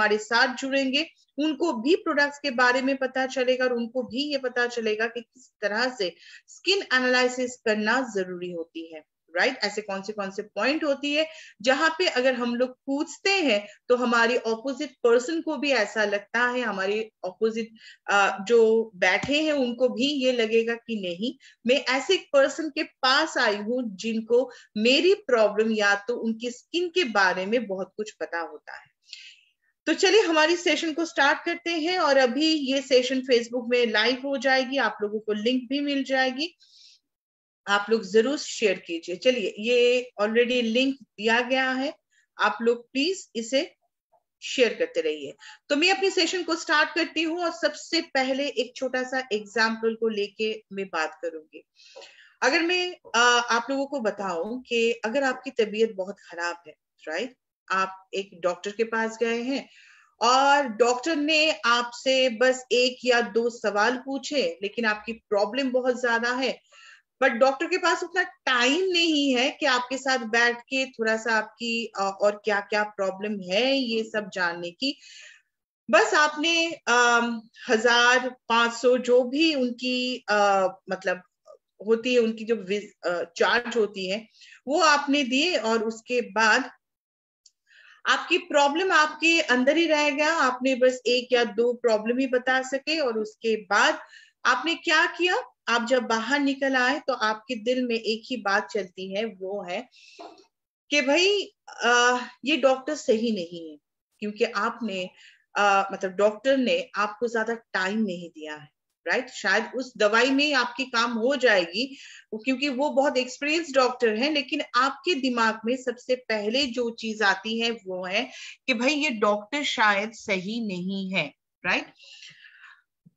हमारे साथ जुड़ेंगे, उनको भी प्रोडक्ट्स के बारे में पता चलेगा और उनको भी ये पता चलेगा कि किस तरह से स्किन एनालिसिस करना ज़रूरी होती है राइट right? ऐसे कौन से कौन से पॉइंट होती है, जहाँ पे अगर हम लोग पूछते हैं तो हमारी ऑपोजिट पर्सन को भी ऐसा लगता है, हमारे ऑपोजिट जो बैठे हैं, उनको भी ये लगेगा कि नहीं, मैं ऐसे पर्सन के पास आई हूँ, जिनको मेरी प्रॉब्लम या तो उनकी स्किन के बारे में बहुत कुछ पता होता है तो चलिए हमारी सेशन को स्टार्ट करते हैं और अभी ये सेशन फेसबुक में लाइव हो जाएगी, आप लोगों को लिंक भी मिल जाएगी। आप लोग ज़रूर शेयर कीजिए। चलिए, ये ऑलरेडी लिंक दिया गया है। आप लोग प्लीज़ इसे शेयर करते रहिए। तो मैं अपनी सेशन को स्टार्ट करती हूँ और सबसे पहले एक छोटा सा एग्ज़ाम्पल को लेके मैं बात करूँगी। अगर मैं आप लोगों को बताऊँ कि अगर आपकी तबीयत बहुत खराब है राइट आप एक डॉक्टर के पास गए हैं और डॉक्टर ने आपसे बस एक या दो सवाल पूछे लेकिन आपकी प्रॉब्लम बहुत ज़्यादा है। बट डॉक्टर के पास उतना टाइम नहीं है कि आपके साथ बैठ के थोड़ा सा आपकी और क्या क्या प्रॉब्लम है ये सब जानने की। बस आपने अः हज़ार पाँच सौ जो भी उनकी आ, मतलब होती है उनकी जो चार्ज होती है वो आपने दिए और उसके बाद आपकी प्रॉब्लम आपके अंदर ही रहेगा आपने बस एक या दो प्रॉब्लम ही बता सके और उसके बाद आपने क्या किया? आप जब बाहर निकल आए तो आपके दिल में एक ही बात चलती है वो है कि भाई आ, ये डॉक्टर सही नहीं है क्योंकि आपने आ, मतलब डॉक्टर ने आपको ज़्यादा टाइम नहीं दिया है। राइट? शायद उस दवाई में आपकी काम हो जाएगी, क्योंकि वो बहुत एक्सपीरियंस डॉक्टर है, लेकिन आपके दिमाग में सबसे पहले जो चीज़ आती है वो है कि भाई ये डॉक्टर शायद सही नहीं है राइट?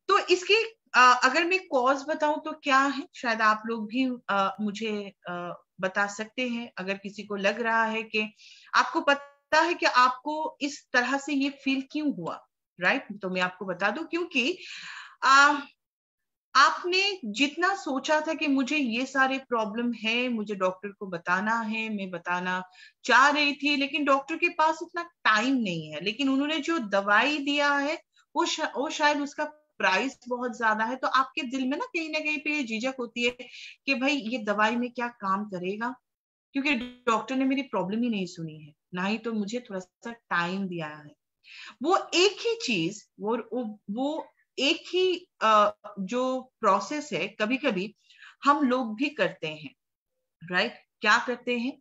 तो इसके अगर मैं कॉज बताऊँ तो क्या है शायद आप लोग भी मुझे बता सकते हैं, अगर किसी को लग रहा है कि आपको पता है कि आपको इस तरह से ये फील क्यों हुआ राइट right? तो मैं आपको बता दूँ, क्योंकि आपने जितना सोचा था कि मुझे ये सारे प्रॉब्लम है मुझे डॉक्टर को बताना है मैं बताना चाह रही थी लेकिन डॉक्टर के पास उतना टाइम नहीं है। लेकिन उन्होंने जो दवाई दिया है वो शा, वो शायद उसका प्राइस बहुत ज़्यादा है। तो आपके दिल में ना कहीं ना कहीं पे झिझक होती है कि भाई ये दवाई में क्या काम करेगा? क्योंकि डॉक्टर ने मेरी प्रॉब्लम ही नहीं सुनी है। ना ही तो मुझे थोड़ा सा टाइम दिया है। वो एक ही चीज़ वो वो एक ही जो प्रोसेस है कभी कभी हम लोग भी करते हैं राइट क्या करते हैं?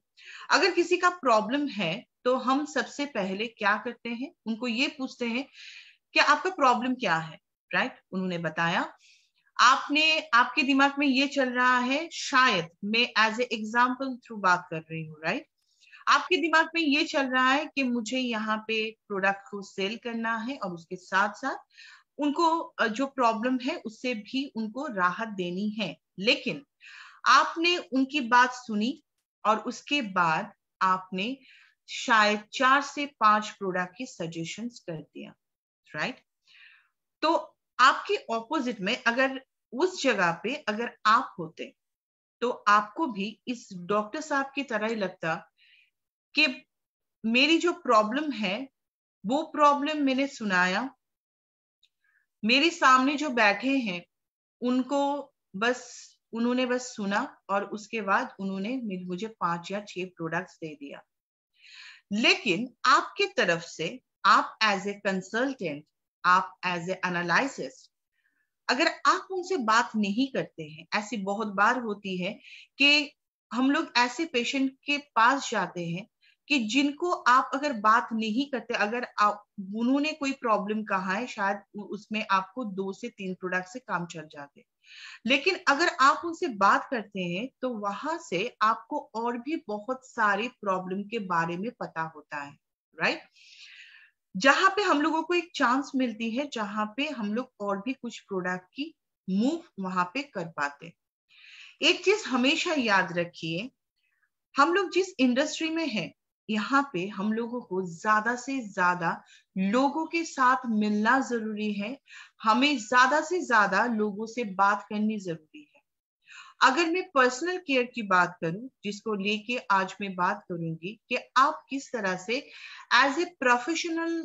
अगर किसी का प्रॉब्लम है तो हम सबसे पहले क्या करते हैं? उनको ये पूछते हैं कि आपका प्रॉब्लम क्या है? राइट उन्होंने बताया, आपने, आपके दिमाग में ये चल रहा है, शायद मैं एज ए एग्ज़ाम्पल थ्रू बात कर रही हूँ राइट आपके दिमाग में ये चल रहा है कि मुझे यहाँ पे प्रोडक्ट को सेल करना है और उसके साथ साथ उनको जो प्रॉब्लम है, उससे भी उनको राहत देनी है। लेकिन आपने उनकी बात सुनी और उसके बाद आपने शायद चार से पाँच प्रोडक्ट के सजेशंस कर दिया राइट तो आपके ऑपोजिट में अगर उस जगह पे अगर आप होते तो आपको भी इस डॉक्टर साहब की तरह ही लगता कि मेरी जो प्रॉब्लम है, वो प्रॉब्लम मैंने सुनाया मेरे सामने जो बैठे हैं, उनको बस, उन्होंने बस सुना और उसके बाद उन्होंने मुझे पाँच या छह प्रोडक्ट्स दे दिया। लेकिन आपके तरफ़ से आप एज ए कंसल्टेंट आप एज ए एनालिसिस अगर आप उनसे बात नहीं करते हैं, ऐसी बहुत बार होती है कि हम लोग ऐसे पेशेंट के पास जाते हैं कि जिनको आप अगर बात नहीं करते, अगर आप, उन्होंने कोई प्रॉब्लम कहा है, शायद उसमें आपको दो से तीन प्रोडक्ट से काम चल जाते। लेकिन अगर आप उनसे बात करते हैं तो वहाँ से आपको और भी बहुत सारी प्रॉब्लम के बारे में पता होता है राइट जहाँ पे हम लोगों को एक चांस मिलती है, जहाँ पे हम लोग और भी कुछ प्रोडक्ट की मूव वहाँ पे कर पाते एक चीज़ हमेशा याद रखिए, हम लोग जिस इंडस्ट्री में हैं यहाँ पे हम लोगों को ज़्यादा से ज़्यादा लोगों के साथ मिलना ज़रूरी है। हमें ज़्यादा से ज़्यादा लोगों से बात करनी ज़रूरी है। अगर मैं पर्सनल केयर की बात करूँ, जिसको लेके आज मैं बात करूँगी कि आप किस तरह से एज ए प्रोफेशनल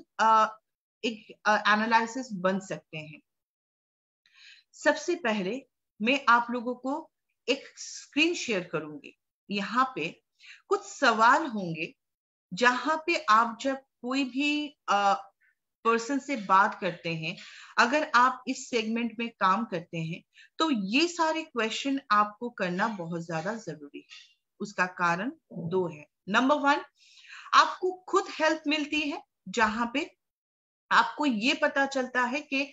एक एनालिसिस बन सकते हैं। सबसे पहले मैं आप लोगों को एक स्क्रीन शेयर करूँगी। यहाँ पे कुछ सवाल होंगे जहाँ पे आप जब कोई भी पर्सन से बात करते हैं, अगर आप इस सेगमेंट में काम करते हैं तो ये सारे क्वेश्चन आपको करना बहुत ज़्यादा ज़रूरी है। उसका कारण दो है। नंबर वन आपको खुद हेल्प मिलती है, जहाँ पे आपको ये पता चलता है कि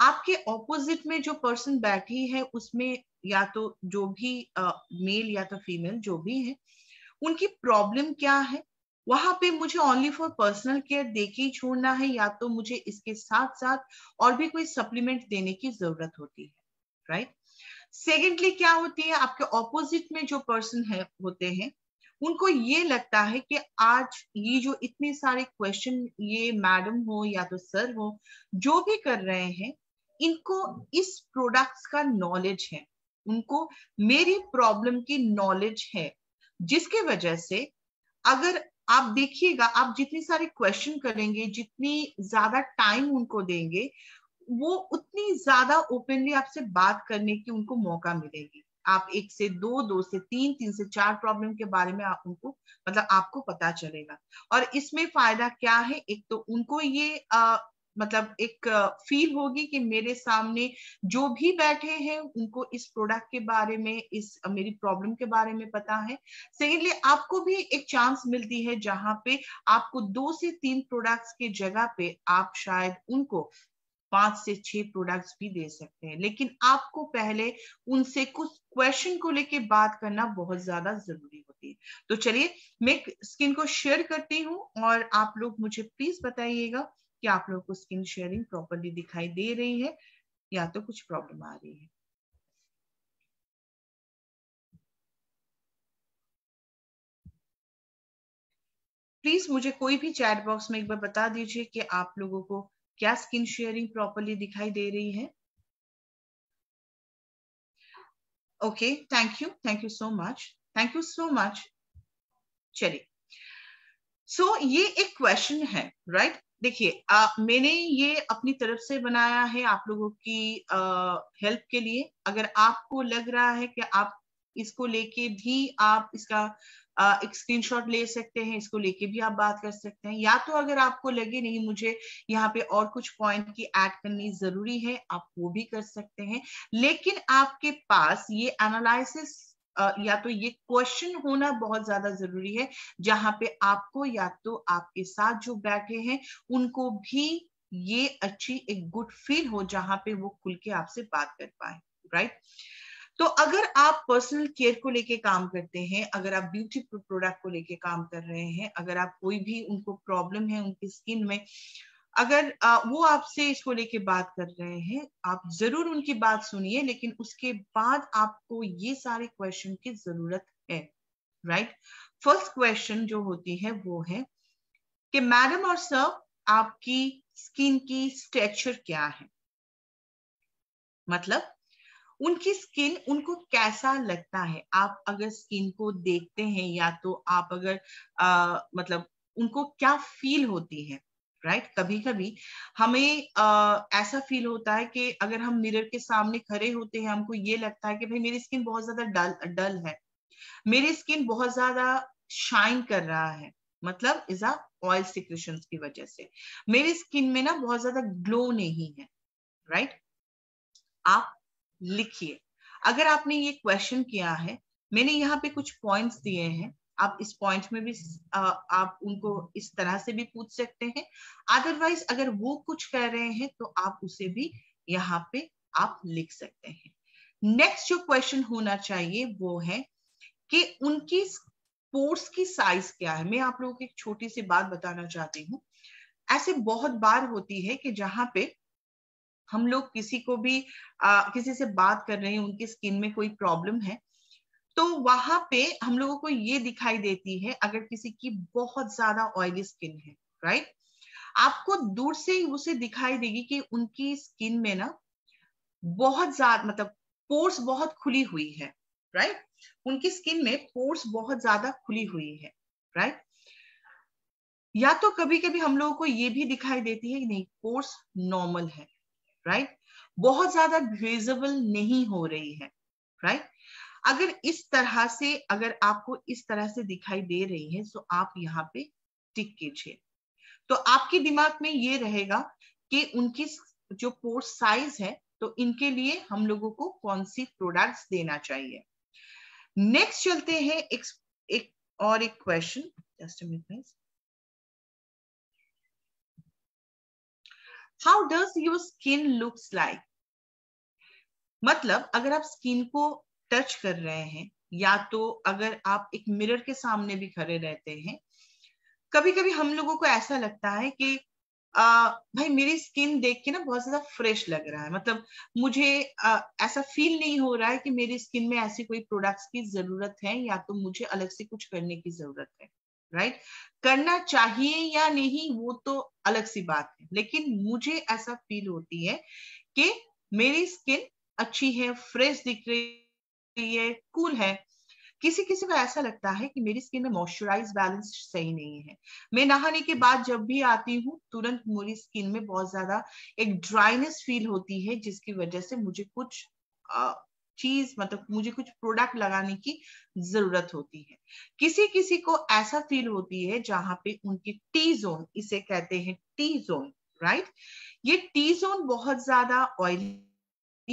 आपके ऑपोजिट में जो पर्सन बैठी है, उसमें या तो जो भी मेल या तो फीमेल जो भी है, उनकी प्रॉब्लम क्या है? वहाँ पे मुझे ओनली फॉर पर्सनल केयर देके ही छोड़ना है, या तो मुझे इसके साथ साथ और भी कोई सप्लीमेंट देने की ज़रूरत होती है राइट सेकेंडली क्या होती है, आपके ऑपोजिट में जो पर्सन है, होते हैं, उनको ये लगता है कि आज ये जो इतने सारे क्वेश्चन ये मैडम हो या तो सर हो, जो भी कर रहे हैं, इनको इस प्रोडक्ट्स का नॉलेज है। उनको मेरी प्रॉब्लम की नॉलेज है, जिसके वजह से अगर आप देखिएगा, आप जितनी सारी क्वेश्चन करेंगे, जितनी ज़्यादा टाइम उनको देंगे, वो उतनी ज़्यादा ओपनली आपसे बात करने की उनको मौका मिलेगी। आप एक से दो दो से तीन तीन से चार प्रॉब्लम के बारे में आप उनको मतलब आपको पता चलेगा। और इसमें फ़ायदा क्या है? एक तो उनको ये मतलब एक फील होगी कि मेरे सामने जो भी बैठे हैं, उनको इस प्रोडक्ट के बारे में, इस मेरी प्रॉब्लम के बारे में पता है। सेकेंडली आपको भी एक चांस मिलती है जहाँ पे आपको दो से तीन प्रोडक्ट्स के जगह पे आप शायद उनको पाँच से छह प्रोडक्ट्स भी दे सकते हैं। लेकिन आपको पहले उनसे कुछ क्वेश्चन को लेके बात करना बहुत ज़्यादा ज़रूरी होती है। तो चलिए, मैं स्किन को शेयर करती हूँ और आप लोग मुझे प्लीज़ बताइएगा कि आप लोगों को स्किन शेयरिंग प्रॉपरली दिखाई दे रही है, या तो कुछ प्रॉब्लम आ रही है। प्लीज़ मुझे कोई भी चैट बॉक्स में एक बार बता दीजिए कि आप लोगों को क्या स्किन शेयरिंग प्रॉपरली दिखाई दे रही है। Okay thank you thank you so much thank you so much चलिए। सो ये एक क्वेश्चन है राइट right? देखिए मैंने ये अपनी तरफ़ से बनाया है आप लोगों की हेल्प के लिए। अगर आपको लग रहा है कि आप इसको लेके भी आप इसका एक स्क्रीनशॉट ले सकते हैं, इसको लेके भी आप बात कर सकते हैं। या तो अगर आपको लगे नहीं, मुझे यहाँ पे और कुछ पॉइंट की ऐड करनी ज़रूरी है, आप वो भी कर सकते हैं। लेकिन आपके पास ये एनालिसिस या तो ये क्वेश्चन होना बहुत ज़्यादा ज़रूरी है, जहाँ पे आपको या तो आपके साथ जो बैठे हैं, उनको भी ये अच्छी एक गुड फील हो जहाँ पे वो खुल के आपसे बात कर पाए राइट तो अगर आप पर्सनल केयर को लेके काम करते हैं, अगर आप ब्यूटी प्रोडक्ट को लेके काम कर रहे हैं, अगर आप कोई भी उनको प्रॉब्लम है उनकी स्किन में अगर वो आपसे इसको लेके बात कर रहे हैं आप ज़रूर उनकी बात सुनिए लेकिन उसके बाद आपको ये सारे क्वेश्चन की ज़रूरत है राइट फ़र्स्ट क्वेश्चन जो होती है वो है कि मैडम और सर आपकी स्किन की स्ट्रेचर क्या है? मतलब उनकी स्किन उनको कैसा लगता है? आप अगर स्किन को देखते हैं या तो आप अगर आ, मतलब उनको क्या फील होती है? Right right? कभी कभी हमें आ, ऐसा फील होता है कि अगर हम मिरर के सामने खड़े होते हैं हमको ये लगता है कि भाई मेरी स्किन बहुत ज़्यादा डल डल है मेरी स्किन बहुत ज़्यादा शाइन कर रहा है मतलब इज़ अ ऑयल सिक्रेशन की वजह से मेरी स्किन में ना बहुत ज़्यादा ग्लो नहीं है राइट right? आप लिखिए अगर आपने ये क्वेश्चन किया है मैंने यहाँ पे कुछ पॉइंट्स दिए हैं आप इस पॉइंट में भी आप उनको इस तरह से भी पूछ सकते हैं। अदरवाइज़ अगर वो कुछ कह रहे हैं तो आप उसे भी यहाँ पे आप लिख सकते हैं। नेक्स्ट जो क्वेश्चन होना चाहिए वो है कि उनकी स्पोर्ट्स की साइज़ क्या है? मैं आप लोगों को एक छोटी सी बात बताना चाहती हूँ। ऐसे बहुत बार होती है कि जहाँ पे हम लोग किसी को भी आ, किसी से बात कर रहे हैं उनकी स्किन में कोई प्रॉब्लम है तो वहाँ पे हम लोगों को ये दिखाई देती है, अगर किसी की बहुत ज़्यादा ऑयली स्किन है राइट आपको दूर से ही उसे दिखाई देगी कि उनकी स्किन में ना बहुत ज़्यादा मतलब पोर्स बहुत खुली हुई है राइट उनकी स्किन में पोर्स बहुत ज़्यादा खुली हुई है राइट या तो कभी कभी हम लोगों को ये भी दिखाई देती है कि नहीं पोर्स नॉर्मल है राइट बहुत ज़्यादा विजिबल नहीं हो रही है राइट अगर इस तरह से अगर आपको इस तरह से दिखाई दे रही है तो आप यहाँ पे टिक कीजिए। तो आपके दिमाग में ये रहेगा कि उनकी जो पोर्ट साइज़ है तो इनके लिए हम लोगों को कौन सी प्रोडक्ट्स देना चाहिए? नेक्स्ट चलते हैं एक, एक और एक question just how does your skin looks like मतलब अगर आप स्किन को टच कर रहे हैं या तो अगर आप एक मिरर के सामने भी खड़े रहते हैं कभी कभी हम लोगों को ऐसा लगता है कि आ, भाई मेरी स्किन देख के ना बहुत ज़्यादा फ्रेश लग रहा है। मतलब मुझे आ, ऐसा फील नहीं हो रहा है कि मेरी स्किन में ऐसी कोई प्रोडक्ट्स की ज़रूरत है या तो मुझे अलग से कुछ करने की ज़रूरत है राइट करना चाहिए या नहीं वो तो अलग सी बात है। लेकिन मुझे ऐसा फील होती है कि मेरी स्किन अच्छी है फ्रेश दिख रही है कूल है। किसी किसी को ऐसा लगता है कि मेरी स्किन में मॉइस्चराइज बैलेंस सही नहीं है। मैं नहाने के बाद जब भी आती हूँ, तुरंत मेरी स्किन में बहुत ज़्यादा एक ड्राइनेस फील होती है, जिसकी वजह से मुझे कुछ चीज़ मतलब मुझे कुछ प्रोडक्ट लगाने की ज़रूरत होती है। किसी किसी को ऐसा फील होती है जहाँ पे उनकी टी जोन इसे कहते हैं टी जोन राइट ये टी जोन बहुत ज़्यादा ऑयली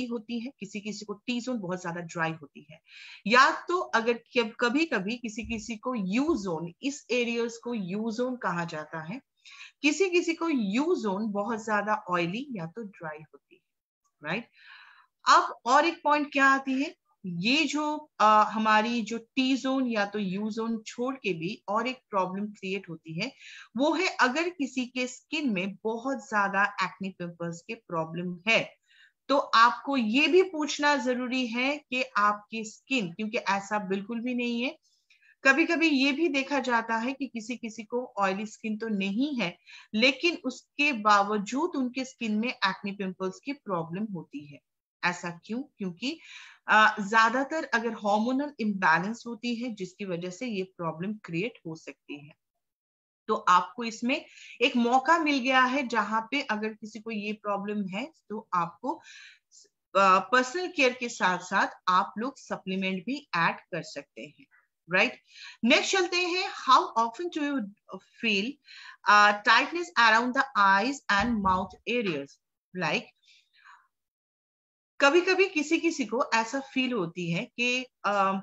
होती है किसी किसी को टी जोन बहुत ज़्यादा ड्राई होती है। या तो अगर कभी कभी किसी किसी को यू जोन इस एरियाज़ को यू जोन कहा जाता है किसी किसी को यू जोन बहुत ज़्यादा ऑयली या तो ड्राई होती है राइट अब और एक पॉइंट क्या आती है? ये जो आ, हमारी जो टी जोन या तो यू जोन छोड़ के भी और एक प्रॉब्लम क्रिएट होती है वो है अगर किसी के स्किन में बहुत ज़्यादा एक्ने पिंपल्स के प्रॉब्लम है तो आपको ये भी पूछना ज़रूरी है कि आपकी स्किन, क्योंकि ऐसा बिल्कुल भी नहीं है। कभी कभी ये भी देखा जाता है कि किसी किसी को ऑयली स्किन तो नहीं है, लेकिन उसके बावजूद उनके स्किन में एक्ने पिंपल्स की प्रॉब्लम होती है। ऐसा क्यों? क्योंकि ज़्यादातर अगर हार्मोनल इम्बैलेंस होती है, जिसकी वजह से ये प्रॉब्लम क्रिएट हो सकती है। तो आपको इसमें एक मौका मिल गया है जहाँ पे अगर किसी को ये प्रॉब्लम है तो आपको पर्सनल केयर के साथ साथ आप लोग सप्लीमेंट भी ऐड कर सकते हैं राइट नेक्स्ट चलते हैं how often do you feel tightness around the eyes and mouth areas like कभी कभी किसी किसी को ऐसा फील होती है कि uh,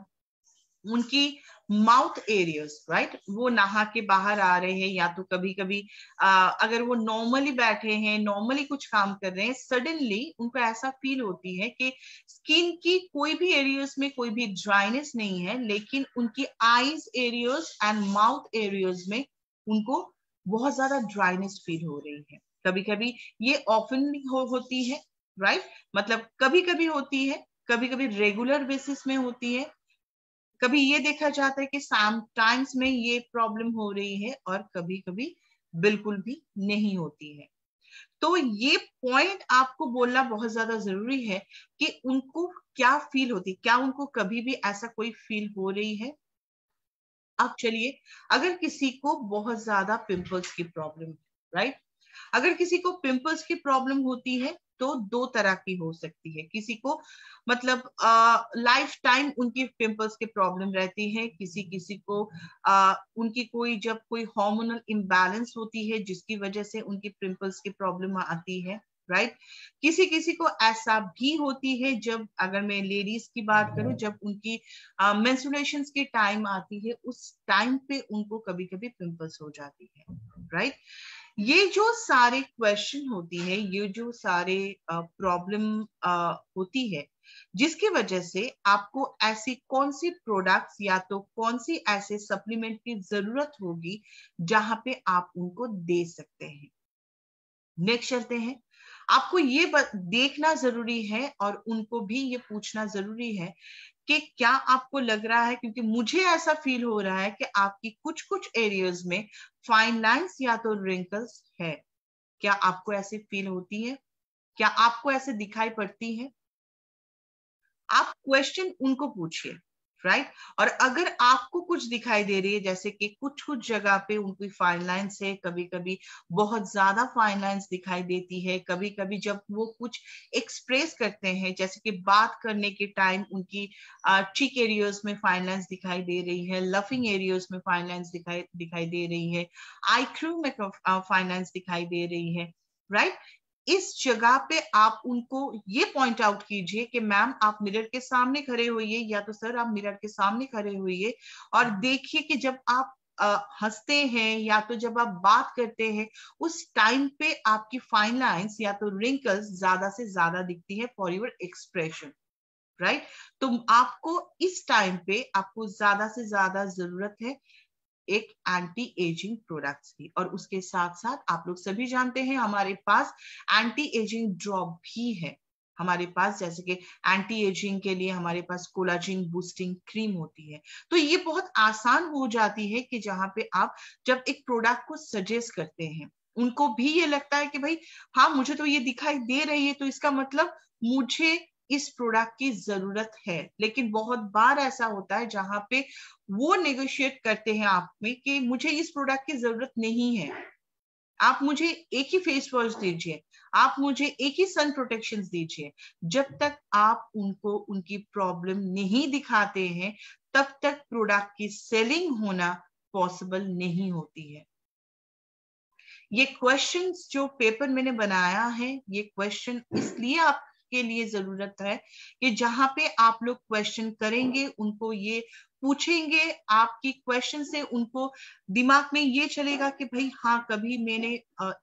उनकी माउथ एरियाज़ राइट वो नहा के बाहर आ रहे हैं या तो कभी कभी आ, अगर वो नॉर्मली बैठे हैं नॉर्मली कुछ काम कर रहे हैं सडनली उनको ऐसा फील होती है कि स्किन की कोई भी एरियाज़ में कोई भी ड्राइनेस नहीं है लेकिन उनकी eyes areas and mouth areas में उनको बहुत ज़्यादा ड्राइनेस फील हो रही है कभी कभी ये ऑफन हो, होती है राइट right? मतलब कभी कभी होती है कभी कभी रेगुलर बेसिस में होती है कभी ये देखा जाता है कि टाइम्स में ये प्रॉब्लम हो रही है और कभी कभी बिल्कुल भी नहीं होती है। तो ये पॉइंट आपको बोलना बहुत ज़्यादा ज़रूरी है कि उनको क्या फील होती क्या उनको कभी भी ऐसा कोई फील हो रही है? अब चलिए, अगर किसी को बहुत ज़्यादा पिंपल्स की प्रॉब्लम राइट अगर किसी को पिंपल्स की प्रॉब्लम होती है तो दो तरह की हो सकती है किसी को मतलब लाइफ टाइम उनकी पिंपल्स की प्रॉब्लम रहती है किसी किसी को आ, उनकी कोई जब कोई हार्मोनल इम्बैलेंस होती है जिसकी वजह से उनकी पिंपल्स की प्रॉब्लम आती है राइट right? किसी किसी को ऐसा भी होती है जब अगर मैं लेडीज़ की बात करूँ जब उनकी मेंस्ट्रुएशन के टाइम आती है उस टाइम पे उनको कभी कभी पिंपल्स हो जाती है राइट right? ये जो सारे क्वेश्चन होती है, ये जो सारे प्रॉब्लम होती है, जिसकी वजह से आपको ऐसी कौन सी प्रोडक्ट्स या तो कौन सी ऐसे सप्लीमेंट की ज़रूरत होगी, जहाँ पे आप उनको दे सकते हैं। नेक्स्ट चलते हैं। आपको ये देखना ज़रूरी है और उनको भी ये पूछना ज़रूरी है कि क्या आपको लग रहा है, क्योंकि मुझे ऐसा फील हो रहा है कि आपकी कुछ कुछ एरियाज़ में फाइन लाइंस या तो रिंकल्स है? क्या आपको ऐसे फील होती है? क्या आपको ऐसे दिखाई पड़ती है? आप क्वेश्चन उनको पूछिए। राइट? और अगर आपको कुछ दिखाई दे रही है, जैसे कि कुछ कुछ जगह पे उनकी फाइन लाइन्स है कभी कभी बहुत ज़्यादा फाइन लाइन्स दिखाई देती है कभी कभी जब वो कुछ एक्सप्रेस करते हैं, जैसे कि बात करने के टाइम उनकी चिक एरियाज़ में फाइन लाइन्स दिखाई दे रही है लफिंग एरियाज़ में फाइन लाइन्स दिखाई दिखाई दे रही है आई क्रू में फाइन लाइन्स दिखाई दे रही है राइट right? इस जगह पे आप उनको ये पॉइंट आउट कीजिए कि मैम आप मिरर के सामने खड़े होइए या तो सर आप मिरर के सामने खड़े होइए और देखिए कि जब आप हँसते हैं या तो जब आप बात करते हैं, उस टाइम पे आपकी फाइन लाइंस या तो रिंकल्स ज़्यादा से ज़्यादा दिखती है फॉर योर एक्सप्रेशन राइट तो आपको इस टाइम पे आपको ज़्यादा से ज़्यादा ज़रूरत है एक एंटी एजिंग प्रोडक्ट्स की। और उसके साथ साथ आप लोग सभी जानते हैं हमारे पास एंटी एजिंग ड्रॉप भी है। हमारे पास जैसे कि एंटी एजिंग के लिए हमारे पास कोलाजिन बूस्टिंग क्रीम होती है। तो ये बहुत आसान हो जाती है कि जहाँ पे आप जब एक प्रोडक्ट को सजेस्ट करते हैं, उनको भी ये लगता है कि भाई हाँ मुझे तो ये दिखाई दे रही है तो इसका मतलब मुझे इस प्रोडक्ट की ज़रूरत है। लेकिन बहुत बार ऐसा होता है जहाँ पे वो नेगोशिएट करते हैं आप में कि मुझे इस प्रोडक्ट की ज़रूरत नहीं है। आप मुझे एक ही फेस वॉश दीजिए, आप मुझे एक ही सन प्रोटेक्शन दीजिए। जब तक आप उनको, उनकी प्रॉब्लम नहीं दिखाते हैं, तब तक प्रोडक्ट की सेलिंग होना पॉसिबल नहीं होती है। ये क्वेश्चंस जो पेपर मैंने बनाया है, ये क्वेश्चन इसलिए आप के लिए ज़रूरत है कि जहाँ पे आप लोग क्वेश्चन करेंगे, उनको ये पूछेंगे, आपकी क्वेश्चन से उनको दिमाग में ये चलेगा कि भाई हाँ कभी मैंने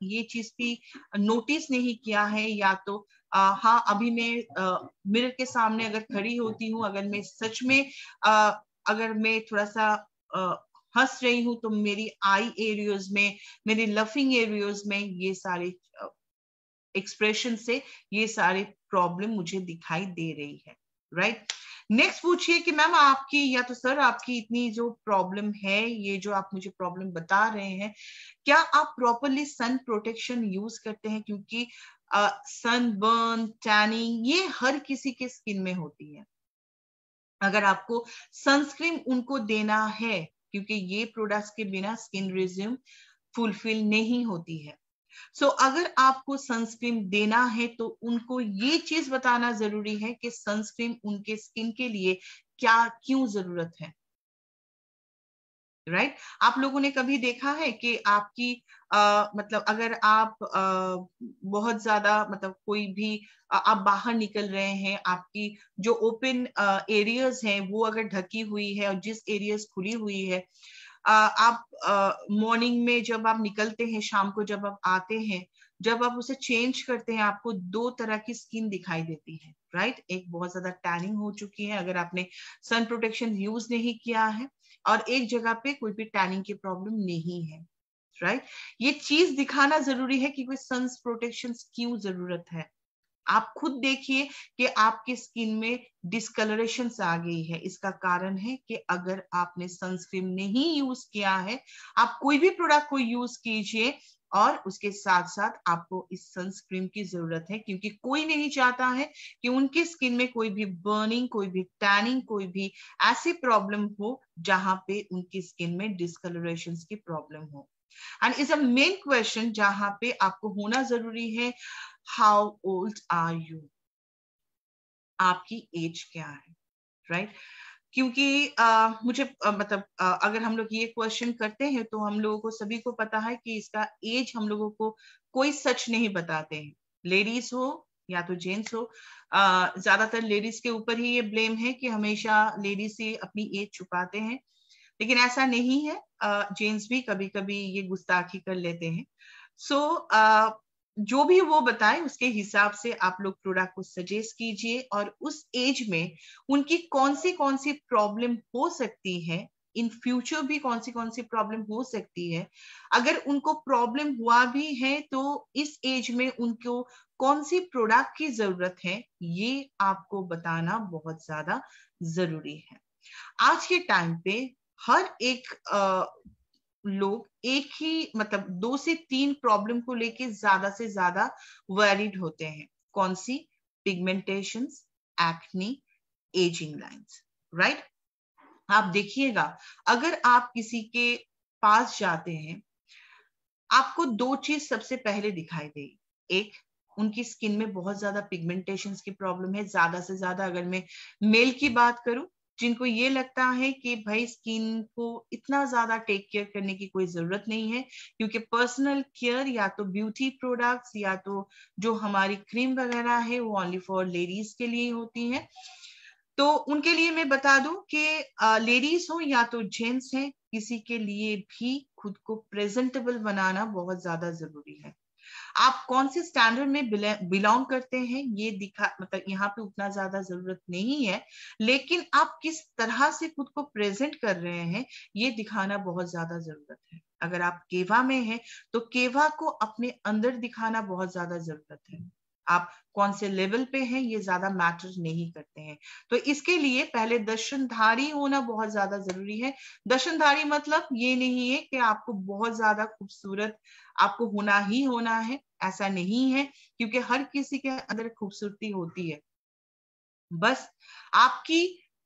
ये चीज़ भी नोटिस नहीं किया है या तो हाँ अभी मैं मिरर के सामने अगर खड़ी होती हूँ, अगर मैं सच में अगर मैं थोड़ा सा हंस रही हूँ तो मेरी आई एरियोज में, मेरी लफिंग एरियोज में ये सारे एक्सप्रेशन से ये सारे प्रॉब्लम मुझे दिखाई दे रही है राइट नेक्स्ट पूछिए कि मैम आपकी या तो सर आपकी इतनी जो प्रॉब्लम है, ये जो आप मुझे प्रॉब्लम बता रहे हैं, क्या आप प्रॉपरली सन प्रोटेक्शन यूज़ करते हैं? क्योंकि सन बर्न टैनिंग ये हर किसी के स्किन में होती है। अगर आपको सनस्क्रीन उनको देना है, क्योंकि ये प्रोडक्ट्स के बिना स्किन रिज्यूम फुलफिल नहीं होती है। सो so, अगर आपको सनस्क्रीन देना है तो उनको ये चीज़ बताना ज़रूरी है कि सनस्क्रीन उनके स्किन के लिए क्या क्यों ज़रूरत है राइट right? आप लोगों ने कभी देखा है कि आपकी आ, मतलब अगर आप आ, बहुत ज़्यादा मतलब कोई भी आ, आप बाहर निकल रहे हैं आपकी जो ओपन एरियाज़ हैं वो अगर ढकी हुई है और जिस एरियाज़ खुली हुई है आप मॉर्निंग में जब आप निकलते हैं, शाम को जब आप आते हैं, जब आप उसे चेंज करते हैं, आपको दो तरह की स्किन दिखाई देती है राइट एक बहुत ज़्यादा टैनिंग हो चुकी है, अगर आपने सन प्रोटेक्शन यूज़ नहीं किया है, और एक जगह पे कोई भी टैनिंग की प्रॉब्लम नहीं है राइट ये चीज़ दिखाना ज़रूरी है कि कोई सन प्रोटेक्शन क्यों ज़रूरत है। आप खुद देखिए कि आपकी स्किन में डिस्कलरेशन आ गई है। इसका कारण है कि अगर आपने सनस्क्रीन नहीं यूज़ किया है, आप कोई भी प्रोडक्ट को यूज़ कीजिए और उसके साथ साथ आपको इस सनस्क्रीन की ज़रूरत है, क्योंकि कोई नहीं चाहता है कि उनकी स्किन में कोई भी बर्निंग कोई भी टैनिंग कोई भी ऐसी प्रॉब्लम हो जहाँ पे उनकी स्किन में डिस्कलरेशन की प्रॉब्लम हो। And is a main question जहाँ पे आपको होना ज़रूरी है हाउ ओल्ड आर यू आपकी एज क्या है? Right right? क्योंकि uh, मुझे uh, मतलब uh, अगर हम लोग ये क्वेश्चन करते हैं तो हम लोगों को सभी को पता है कि इसका एज हम लोगों को कोई सच नहीं बताते हैं। लेडीज़ हो या तो जेंट्स हो ज़्यादातर लेडीज़ के ऊपर ही ये ब्लेम है कि हमेशा लेडीज़ से अपनी एज छुपाते हैं। लेकिन ऐसा नहीं है जेंट्स भी कभी कभी ये गुस्ताखी कर लेते हैं। सो so, जो भी वो बताए, उसके हिसाब से आप लोग प्रोडक्ट को सजेस्ट कीजिए और उस एज में उनकी कौन सी कौन सी प्रॉब्लम हो सकती है इन फ्यूचर भी कौन सी कौन सी प्रॉब्लम हो सकती है। अगर उनको प्रॉब्लम हुआ भी है तो इस एज में उनको कौन सी प्रोडक्ट की ज़रूरत है, ये आपको बताना बहुत ज़्यादा ज़रूरी है। आज के टाइम पे हर एक लोग एक ही मतलब दो से तीन प्रॉब्लम को लेके ज़्यादा से ज़्यादा वैरिड होते हैं। कौन सी? Pigmentation acne ageing lines right आप देखिएगा, अगर आप किसी के पास जाते हैं, आपको दो चीज़ सबसे पहले दिखाई देगी। एक, उनकी स्किन में बहुत ज़्यादा पिगमेंटेशन की प्रॉब्लम है। ज़्यादा से ज़्यादा अगर मैं मेल की बात करूँ जिनको ये लगता है कि भाई स्किन को इतना ज़्यादा टेक केयर करने की कोई ज़रूरत नहीं है, क्योंकि पर्सनल केयर या तो ब्यूटी प्रोडक्ट्स या तो जो हमारी क्रीम वगैरह है, वो ओनली फॉर लेडीज़ के लिए होती है। तो उनके लिए मैं बता दूँ कि लेडीज़ हो या तो जेंट्स हैं, किसी के लिए भी खुद को प्रेजेंटेबल बनाना बहुत ज़्यादा ज़रूरी है। आप कौन से स्टैंडर्ड में बिलोंग करते हैं? ये दिखा मतलब यहाँ पे उतना ज़्यादा ज़रूरत नहीं है, लेकिन आप किस तरह से खुद को प्रेजेंट कर रहे हैं, ये दिखाना बहुत ज़्यादा ज़रूरत है। अगर आप केवा में हैं तो केवा को अपने अंदर दिखाना बहुत ज़्यादा ज़रूरत है। आप कौन से लेवल पे हैं, ये ज़्यादा मैटर नहीं करते हैं। तो इसके लिए पहले दर्शनधारी होना बहुत ज़्यादा ज़रूरी है। दर्शनधारी मतलब ये नहीं है कि आपको बहुत ज़्यादा खूबसूरत आपको होना ही होना है, ऐसा नहीं है, क्योंकि हर किसी के अंदर खूबसूरती होती है। बस आपकी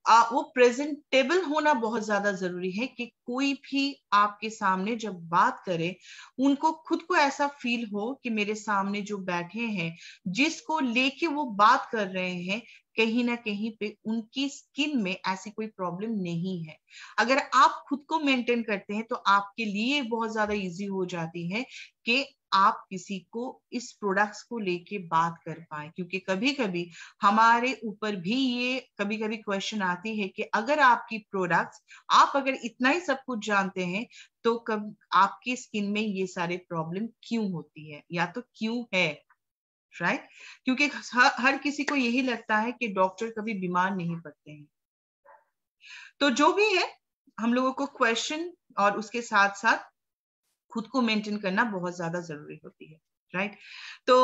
आ, वो प्रेजेंटेबल होना बहुत ज़्यादा ज़रूरी है कि कोई भी आपके सामने जब बात करे उनको खुद को ऐसा फील हो कि मेरे सामने जो बैठे हैं जिसको लेके वो बात कर रहे हैं कहीं ना कहीं पे उनकी स्किन में ऐसी कोई प्रॉब्लम नहीं है। अगर आप खुद को मेंटेन करते हैं तो आपके लिए बहुत ज़्यादा इजी हो जाती है कि आप किसी को इस प्रोडक्ट्स को लेके बात कर पाए, क्योंकि कभी कभी हमारे ऊपर भी ये कभी कभी क्वेश्चन आती है कि अगर आपकी प्रोडक्ट्स आप अगर इतना ही सब कुछ जानते हैं तो कब आपकी स्किन में ये सारे प्रॉब्लम क्यों होती है? या तो क्यों है? Right right? क्योंकि हर किसी को यही लगता है कि डॉक्टर कभी बीमार नहीं पड़ते हैं। तो जो भी है, हम लोगों को क्वेश्चन और उसके साथ साथ खुद को मेंटेन करना बहुत ज़्यादा ज़रूरी होती है राइट तो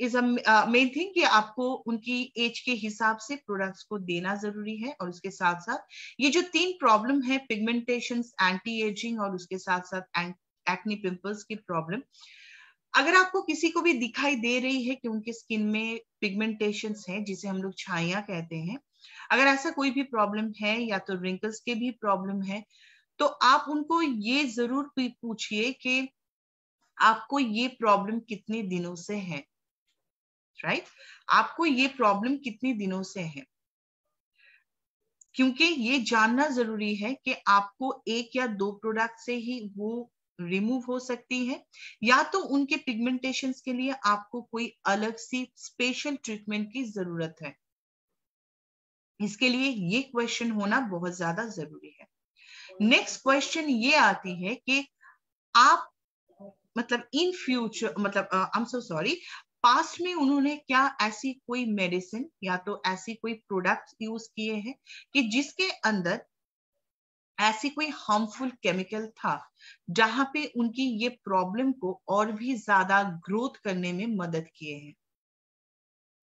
इज़ मेन थिंग कि आपको उनकी एज के हिसाब से प्रोडक्ट्स को देना ज़रूरी है और उसके साथ साथ ये जो तीन प्रॉब्लम है पिगमेंटेशन एंटी एजिंग और उसके साथ साथ एक्नी पिंपल्स की प्रॉब्लम अगर आपको किसी को भी दिखाई दे रही है कि उनके स्किन में पिगमेंटेशन है, जिसे हम लोग छाइया कहते हैं, अगर ऐसा कोई भी प्रॉब्लम है या तो रिंकल्स के भी प्रॉब्लम है तो आप उनको ये ज़रूर पूछिए कि आपको ये प्रॉब्लम कितने दिनों से है? Right right? आपको ये प्रॉब्लम कितने दिनों से है? क्योंकि ये जानना ज़रूरी है कि आपको एक या दो प्रोडक्ट से ही वो रिमूव हो सकती है, या तो उनके पिगमेंटेशन के लिए आपको कोई अलग सी स्पेशल ट्रीटमेंट की ज़रूरत है। इसके लिए ये क्वेश्चन होना बहुत ज़्यादा ज़रूरी है। नेक्स्ट क्वेश्चन ये आती है कि आप मतलब इन फ्यूचर मतलब I am so sorry past में उन्होंने क्या ऐसी कोई मेडिसिन या तो ऐसी कोई प्रोडक्ट यूज़ किए हैं कि जिसके अंदर ऐसी कोई हार्मफुल केमिकल था, जहाँ पे उनकी ये प्रॉब्लम को और भी ज़्यादा ग्रोथ करने में मदद किए हैं?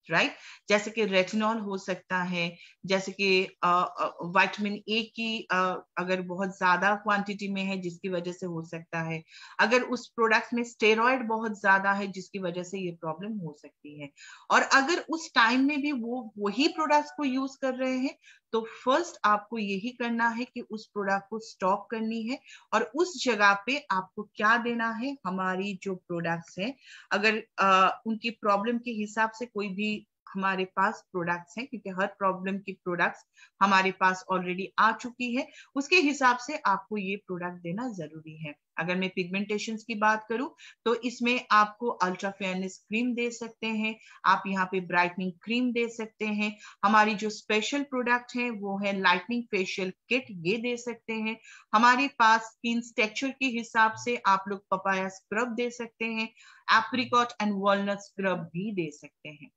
राइट? जैसे कि रेटिनॉल हो सकता है जैसे कि विटामिन ए की आ, अगर बहुत ज़्यादा क्वांटिटी में है जिसकी वजह से हो सकता है अगर उस प्रोडक्ट में स्टेरॉयड बहुत ज़्यादा है जिसकी वजह से ये प्रॉब्लम हो सकती है और अगर उस टाइम में भी वो वही प्रोडक्ट को यूज़ कर रहे हैं तो फ़र्स्ट आपको यही करना है कि उस प्रोडक्ट को स्टॉक करनी है और उस जगह पे आपको क्या देना है? हमारी जो प्रोडक्ट्स हैं अगर आ, उनकी प्रॉब्लम के हिसाब से कोई भी हमारे पास प्रोडक्ट्स हैं क्योंकि हर प्रॉब्लम की प्रोडक्ट्स हमारे पास ऑलरेडी आ चुकी है उसके हिसाब से आपको ये प्रोडक्ट देना ज़रूरी है। अगर मैं पिगमेंटेशन की बात करूँ तो इसमें आपको अल्ट्रा फेयरनेस क्रीम दे सकते हैं, आप यहाँ पे ब्राइटनिंग क्रीम दे सकते हैं, हमारी जो स्पेशल प्रोडक्ट है, वो है लाइटनिंग फेशियल किट ये दे सकते हैं, हमारे पास स्किन स्ट्रक्चर के हिसाब से आप लोग पपाया स्क्रब दे सकते हैं एप्रिकॉट एंड वॉलनट स्क्रब भी दे सकते हैं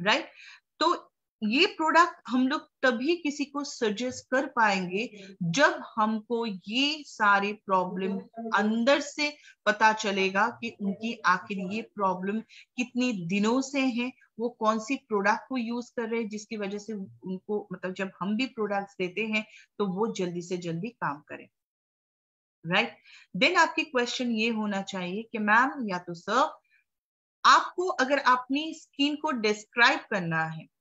राइट right? तो ये प्रोडक्ट हम लोग तभी किसी को सजेस्ट कर पाएँगे जब हमको ये सारे प्रॉब्लम अंदर से पता चलेगा कि उनकी आखिर ये प्रॉब्लम कितनी दिनों से है, वो कौन सी प्रोडक्ट को यूज़ कर रहे हैं, जिसकी वजह से उनको मतलब जब हम भी प्रोडक्ट्स देते हैं तो वो जल्दी से जल्दी काम करें राइट right? देन आपकी क्वेश्चन ये होना चाहिए कि मैम या तो सर आपको अगर अपनी स्किन को डिस्क्राइब करना है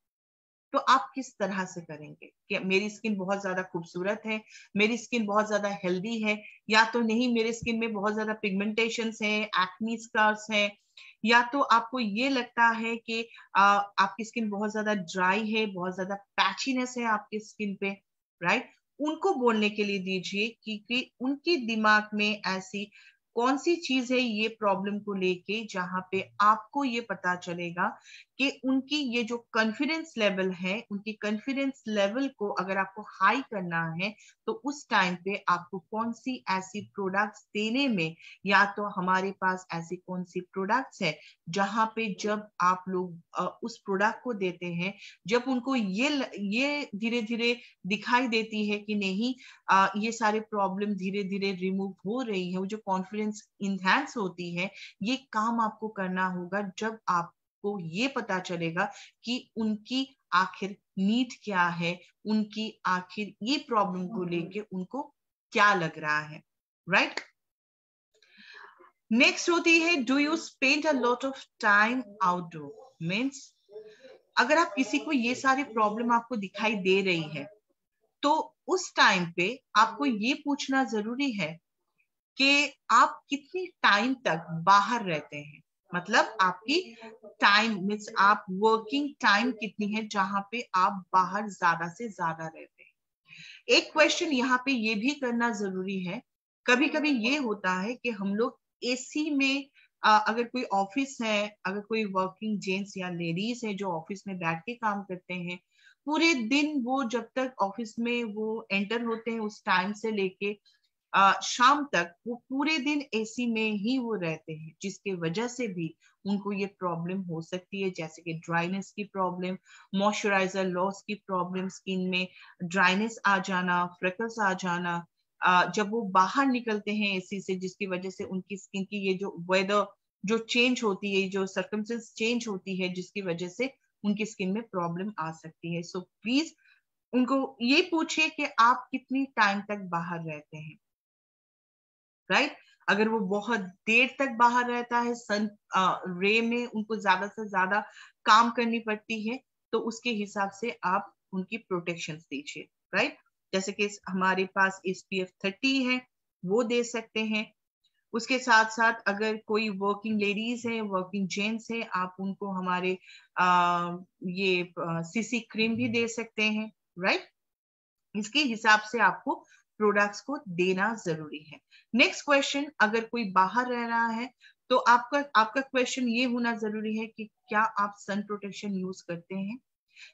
तो आप किस तरह से करेंगे? कि मेरी स्किन बहुत ज़्यादा खूबसूरत है? मेरी स्किन बहुत ज़्यादा हेल्दी है? या तो नहीं मेरे स्किन में बहुत ज़्यादा पिगमेंटेशन है एक्नी स्कार्स है? या तो आपको ये लगता है कि आ, आपकी स्किन बहुत ज़्यादा ड्राई है बहुत ज़्यादा पैचीनेस है आपकी स्किन पे राइट उनको बोलने के लिए दीजिए क्योंकि उनके दिमाग में ऐसी कौन सी चीज़ है ये प्रॉब्लम को लेके जहाँ पे आपको ये पता चलेगा कि उनकी ये जो कॉन्फिडेंस लेवल है उनकी कॉन्फिडेंस लेवल को अगर आपको हाई करना है तो उस टाइम पे आपको कौन सी ऐसी प्रोडक्ट्स देने में या तो हमारे पास ऐसी कौन सी प्रोडक्ट्स है जहाँ पे जब आप लोग उस प्रोडक्ट को देते हैं जब उनको ये ये धीरे धीरे दिखाई देती है कि नहीं आ, ये सारे प्रॉब्लम धीरे धीरे रिमूव हो रही है वो जो कॉन्फिडेंस इनहेंस होती है ये काम आपको करना होगा जब आप को ये पता चलेगा कि उनकी आखिर नीड क्या है उनकी आखिर ये प्रॉब्लम को लेके उनको क्या लग रहा है राइट नेक्स्ट होती है do you spend a lot of time outdoor means अगर आप किसी को ये सारी प्रॉब्लम आपको दिखाई दे रही है तो उस टाइम पे आपको ये पूछना ज़रूरी है कि आप कितनी टाइम तक बाहर रहते हैं? मतलब आपकी टाइम मीन्स आप वर्किंग टाइम कितनी है जहाँ पे आप बाहर ज़्यादा से ज़्यादा रहते हैं। एक क्वेश्चन यहाँ पे ये भी करना ज़रूरी है। कभी कभी ये होता है कि हम लोग एसी में आ, अगर कोई ऑफ़िस है अगर कोई वर्किंग जेंट्स या लेडीज़ है जो ऑफ़िस में बैठ के काम करते हैं पूरे दिन वो जब तक ऑफ़िस में वो एंटर होते हैं उस टाइम से लेके शाम तक वो पूरे दिन एसी में ही वो रहते हैं जिसके वजह से भी उनको ये प्रॉब्लम हो सकती है जैसे कि ड्राइनेस की प्रॉब्लम मॉइस्चराइजर लॉस की प्रॉब्लम स्किन में ड्राइनेस आ जाना फ्रेकल्स आ जाना। जब वो बाहर निकलते हैं एसी से जिसकी वजह से उनकी स्किन की ये जो वेदर जो चेंज होती है जो सर्कमस्टेंस चेंज होती है जिसकी वजह से उनकी स्किन में प्रॉब्लम आ सकती है। सो so, प्लीज़ उनको ये पूछिए कि आप कितनी टाइम तक बाहर रहते हैं। राइट अगर वो बहुत देर तक बाहर रहता है सन रे में उनको ज़्यादा से ज़्यादा काम करनी पड़ती है तो उसके हिसाब से आप उनकी प्रोटेक्शन दीजिए राइट? जैसे कि हमारे पास एस पी एफ़ थर्टी है वो दे सकते हैं। उसके साथ साथ अगर कोई वर्किंग लेडीज़ है वर्किंग जेंट्स है आप उनको हमारे आ, ये सीसी क्रीम भी दे सकते हैं राइट? इसके हिसाब से आपको प्रोडक्ट्स को देना ज़रूरी है। नेक्स्ट क्वेश्चन अगर कोई बाहर रह रहा है तो आपका आपका क्वेश्चन ये होना ज़रूरी है कि क्या आप सन प्रोटेक्शन यूज़ करते हैं?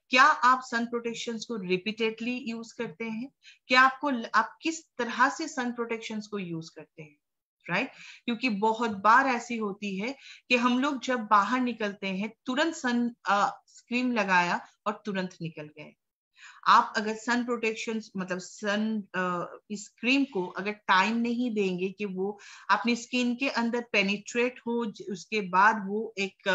क्या आप सन प्रोटेक्शन को रिपीटेडली यूज़ करते हैं? क्या आपको आप किस तरह से सन प्रोटेक्शन को यूज़ करते हैं? Right right? क्योंकि बहुत बार ऐसी होती है कि हम लोग जब बाहर निकलते हैं, तुरंत सन स्क्रीन लगाया और तुरंत निकल गए। आप अगर सन प्रोटेक्शन मतलब सन इस क्रीम को अगर टाइम नहीं देंगे कि वो अपनी स्किन के अंदर पेनिट्रेट हो उसके बाद वो एक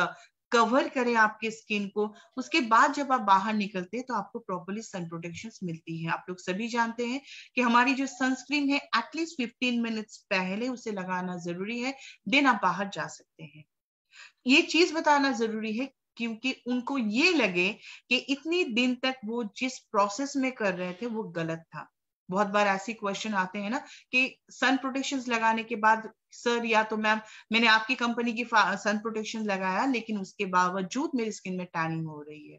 कवर करे आपके स्किन को, उसके बाद जब आप बाहर निकलते हैं तो आपको प्रॉपरली सन प्रोटेक्शन मिलती है। आप लोग सभी जानते हैं कि हमारी जो सनस्क्रीन है एटलीस्ट 15 मिनट्स पहले उसे लगाना ज़रूरी है देन आप बाहर जा सकते हैं। ये चीज़ बताना ज़रूरी है क्योंकि उनको ये लगे कि इतनी दिन तक वो जिस प्रोसेस में कर रहे थे वो गलत था। बहुत बार ऐसी क्वेश्चन आते हैं ना कि सन प्रोटेक्शन लगाने के बाद सर या तो मैम मैंने आपकी कंपनी की सन प्रोटेक्शन लगाया लेकिन उसके बावजूद मेरी स्किन में टैनिंग हो रही है।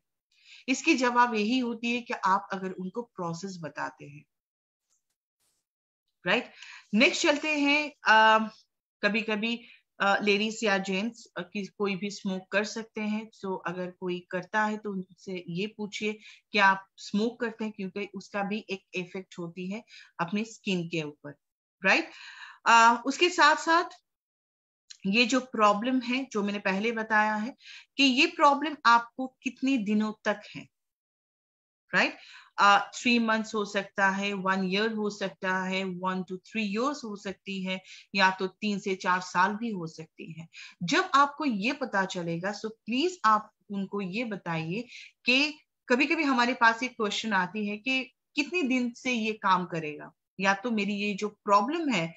इसकी जवाब यही होती है कि आप अगर उनको प्रोसेस बताते हैं। Right right? नेक्स्ट चलते हैं आ, कभी कभी लेडीज़ या जेंट्स कि कोई भी स्मोक कर सकते हैं सो, अगर कोई करता है तो उनसे ये पूछिए, कि आप स्मोक करते हैं क्योंकि उसका भी एक इफ़ेक्ट होती है अपनी स्किन के ऊपर, राइट right? उसके साथ साथ ये जो प्रॉब्लम है, जो मैंने पहले बताया है, कि ये प्रॉब्लम आपको कितने दिनों तक है, right right? Three uh, months हो सकता है वन ईयर हो सकता है वन टू थ्री इयर्स हो सकती है या तो तीन से चार साल भी हो सकती है। जब आपको ये पता चलेगा सो प्लीज़ आप उनको ये बताइए कि कभी कभी हमारे पास एक क्वेश्चन आती है कि कितने दिन से ये काम करेगा? या तो मेरी ये जो प्रॉब्लम है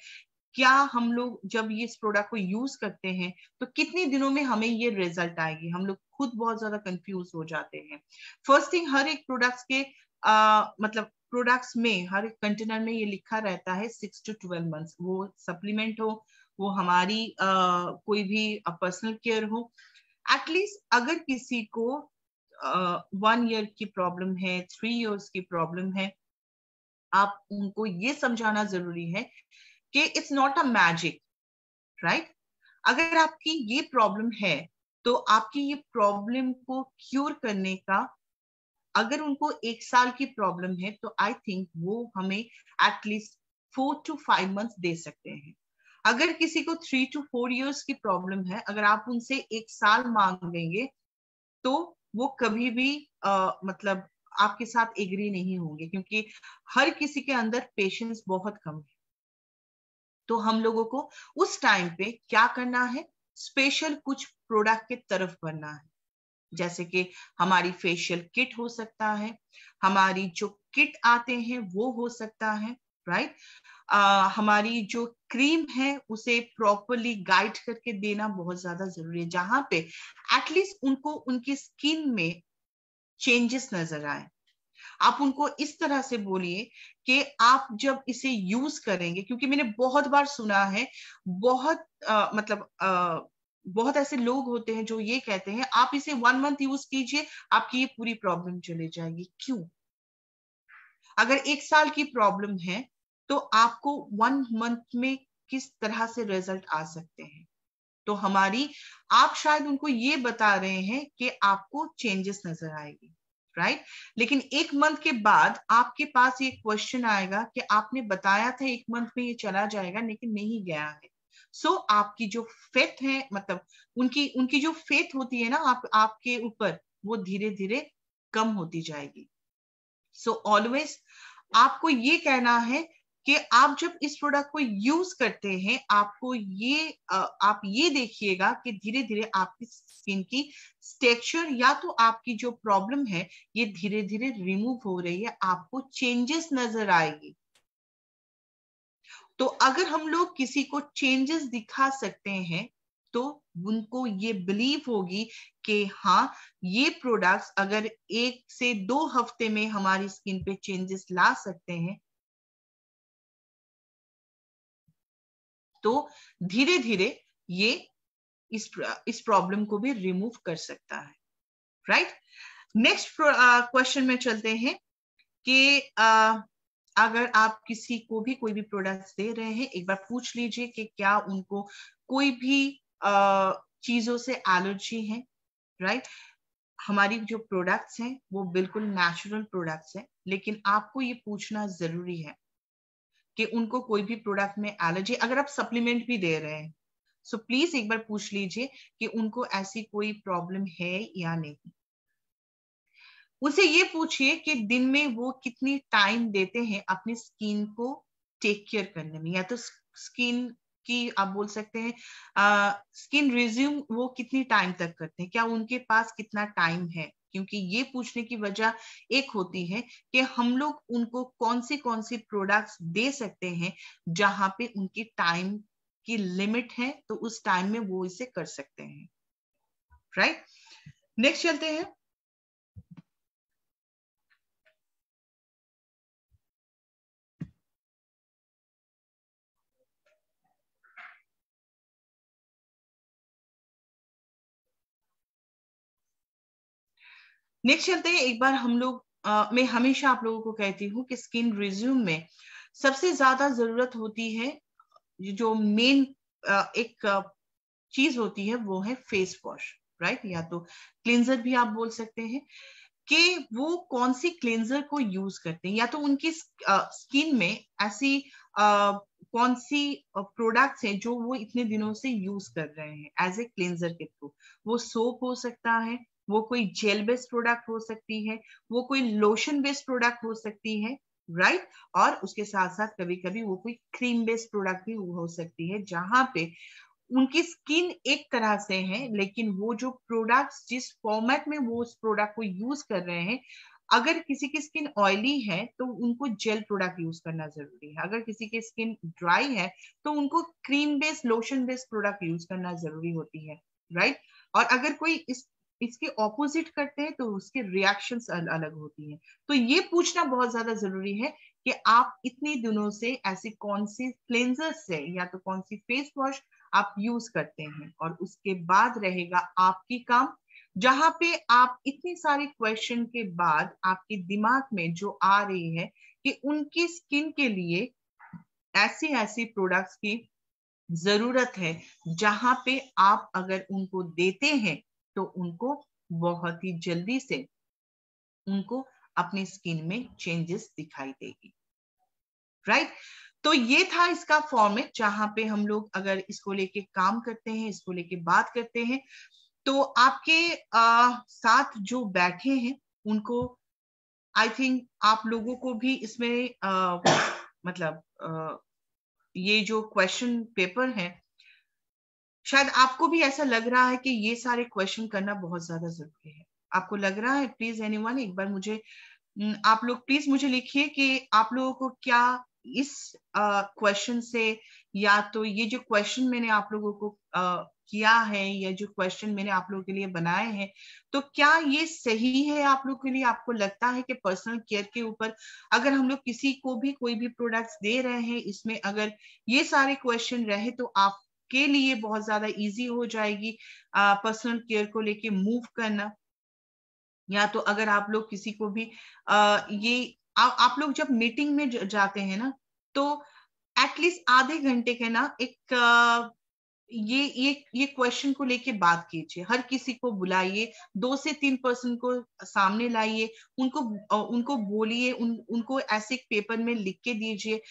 क्या हम लोग जब ये इस प्रोडक्ट को यूज़ करते हैं तो कितने दिनों में हमें ये रिज़ल्ट आएगी? हम लोग खुद बहुत ज़्यादा कंफ्यूज हो जाते हैं। फ़र्स्ट थिंग हर एक प्रोडक्ट्स के मतलब प्रोडक्ट्स में हर एक कंटेनर में ये लिखा रहता है सिक्स टू ट्वेल्व मंथ्स वो सप्लीमेंट हो वो हमारी आ, कोई भी पर्सनल केयर हो। एटलीस्ट अगर किसी को वन uh, ईयर की प्रॉब्लम है थ्री इयर्स की प्रॉब्लम है आप उनको ये समझाना ज़रूरी है कि it's not a magic right अगर आपकी ये प्रॉब्लम है तो आपकी ये प्रॉब्लम को क्योर करने का अगर उनको एक साल की प्रॉब्लम है तो आई थिंक वो हमें at least four to five month दे सकते हैं। अगर किसी को थ्री टू फोर इयर्स की प्रॉब्लम है अगर आप उनसे एक साल मांगेंगे तो वो कभी भी आ, मतलब आपके साथ एग्री नहीं होंगे क्योंकि हर किसी के अंदर पेशेंस बहुत कम है। तो हम लोगों को उस टाइम पे क्या करना है? स्पेशल कुछ प्रोडक्ट के तरफ़ बढ़ना है। जैसे कि हमारी फेशियल किट हो सकता है हमारी जो किट आते हैं वो हो सकता है राइट हमारी जो क्रीम है उसे प्रॉपरली गाइड करके देना बहुत ज़्यादा ज़रूरी है जहाँ पे एटलीस्ट उनको उनकी स्किन में चेंजेस नज़र आए। आप उनको इस तरह से बोलिए कि आप जब इसे यूज़ करेंगे क्योंकि मैंने बहुत बार सुना है बहुत आ, मतलब आ, बहुत ऐसे लोग होते हैं जो ये कहते हैं, आप इसे वन मंथ यूज़ कीजिए, आपकी ये पूरी प्रॉब्लम चले जाएगी। क्यों? अगर एक साल की प्रॉब्लम है तो आपको वन मंथ में किस तरह से रिज़ल्ट आ सकते हैं? तो हमारी, आप शायद उनको ये बता रहे हैं कि आपको चेंजेस नज़र आएगी राइट लेकिन एक मंथ के बाद आपके पास ये क्वेश्चन आएगा कि आपने बताया था एक मंथ में ये चला जाएगा, लेकिन नहीं गया है। सो so, आपकी जो फेथ है मतलब उनकी उनकी जो फेथ होती है ना आप आपके ऊपर वो धीरे धीरे कम होती जाएगी। सो so, ऑलवेज आपको ये कहना है कि आप जब इस प्रोडक्ट को यूज़ करते हैं आपको ये आप ये देखिएगा कि धीरे धीरे आपकी स्किन की स्टेक्चर या तो आपकी जो प्रॉब्लम है ये धीरे धीरे रिमूव हो रही है आपको चेंजेस नज़र आएगी। तो अगर हम लोग किसी को चेंजेस दिखा सकते हैं तो उनको ये बिलीव होगी कि हाँ ये प्रोडक्ट्स अगर एक से दो हफ़्ते में हमारी स्किन पे चेंजेस ला सकते हैं तो धीरे धीरे ये इस इस प्रॉब्लम को भी रिमूव कर सकता है राइट नेक्स्ट क्वेश्चन में चलते हैं कि अगर आप किसी को भी कोई भी प्रोडक्ट्स दे रहे हैं, एक बार पूछ लीजिए कि क्या उनको कोई भी चीज़ों से एलर्जी है राइट हमारी जो प्रोडक्ट्स हैं, वो बिल्कुल नेचुरल प्रोडक्ट्स हैं, लेकिन आपको ये पूछना ज़रूरी है कि उनको कोई भी प्रोडक्ट में एलर्जी अगर आप सप्लीमेंट भी दे रहे हैं सो so प्लीज़ एक बार पूछ लीजिए कि उनको ऐसी कोई प्रॉब्लम है या नहीं। उनसे ये पूछिए कि दिन में वो कितनी टाइम देते हैं अपनी स्किन को टेक केयर करने में? या तो स्किन की आप बोल सकते हैं स्किन रिज्यूम वो कितनी टाइम तक करते हैं? क्या उनके पास कितना टाइम है? क्योंकि ये पूछने की वजह एक होती है कि हम लोग उनको कौन सी कौन सी प्रोडक्ट्स दे सकते हैं जहाँ पे उनकी टाइम की लिमिट है तो उस टाइम में वो इसे कर सकते हैं। Right right? नेक्स्ट चलते हैं। नेक्स्ट चलते हैं, एक बार हम लोग मैं हमेशा आप लोगों को कहती हूँ कि स्किन रिज्यूम में सबसे ज़्यादा ज़रूरत होती है जो मेन एक चीज़ होती है, वो है फेस वॉश राइट या तो क्लिनजर भी आप बोल सकते हैं कि वो कौन सी क्लिनजर को यूज़ करते हैं, या तो उनकी स्किन में ऐसी कौन सी प्रोडक्ट्स हैं जो वो इतने दिनों से यूज़ कर रहे हैं एज ए क्लिनजर के थ्रू वो सोप हो सकता है वो कोई जेल बेस्ड प्रोडक्ट हो सकती है, वो कोई लोशन बेस्ड प्रोडक्ट हो सकती है राइट right? और उसके साथ साथ कभी कभी वो कोई क्रीम बेस्ड प्रोडक्ट भी हो सकती है, जहाँ पे उनकी स्किन एक तरह से है, लेकिन वो जो प्रोडक्ट्स जिस फॉर्मेट में वो उस प्रोडक्ट को यूज़ कर रहे हैं, अगर किसी की स्किन ऑयली है तो उनको जेल प्रोडक्ट यूज़ करना ज़रूरी है अगर किसी की स्किन ड्राई है तो उनको cream based lotion based product use करना ज़रूरी होती है राइट right? और अगर कोई इस इसके ऑपोजिट करते हैं तो उसके रिएक्शंस अलग होती हैं। तो ये पूछना बहुत ज़्यादा ज़रूरी है कि आप इतने दिनों से ऐसी कौन सी क्लेंजर से या तो कौन सी फेस वॉश आप यूज़ करते हैं, और उसके बाद रहेगा आपकी काम, जहाँ पे आप इतने सारे क्वेश्चन के बाद आपके दिमाग में जो आ रही है कि उनकी स्किन के लिए ऐसी ऐसी प्रोडक्ट्स की ज़रूरत है, जहाँ पे आप अगर उनको देते हैं तो उनको बहुत ही जल्दी से उनको अपने स्किन में चेंजेस दिखाई देगी राइट right? तो ये था इसका फॉर्मेट जहाँ पे हम लोग अगर इसको लेके काम करते हैं इसको लेके बात करते हैं तो आपके आ, साथ जो बैठे हैं उनको आई थिंक आप लोगों को भी इसमें आ, मतलब आ, ये जो क्वेश्चन पेपर है शायद आपको भी ऐसा लग रहा है कि ये सारे क्वेश्चन करना बहुत ज़्यादा ज़रूरी है। आपको लग रहा है? प्लीज़ एनीवन एक बार मुझे आप लोग प्लीज़ मुझे लिखिए कि आप लोगों को क्या इस क्वेश्चन से या तो ये जो क्वेश्चन मैंने आप लोगों को uh, किया है या जो क्वेश्चन मैंने आप लोगों के लिए बनाए हैं तो क्या ये सही है आप लोग के लिए? आपको लगता है कि पर्सनल केयर के ऊपर अगर हम लोग किसी को भी कोई भी प्रोडक्ट्स दे रहे हैं इसमें अगर ये सारे क्वेश्चन रहे तो आपके लिए बहुत ज़्यादा इजी हो जाएगी पर्सनल केयर को लेके मूव करना। या तो अगर आप लोग किसी को भी आ, ये आ, आप लोग जब मीटिंग में जाते हैं ना तो एटलीस्ट आधे घंटे के ना एक आ, ये ये ये क्वेश्चन को लेके बात कीजिए। हर किसी को बुलाइए दो से तीन पर्सन को सामने लाइए उनको उनको बोलिए उन, उनको ऐसे एक पेपर में लिख के दीजिए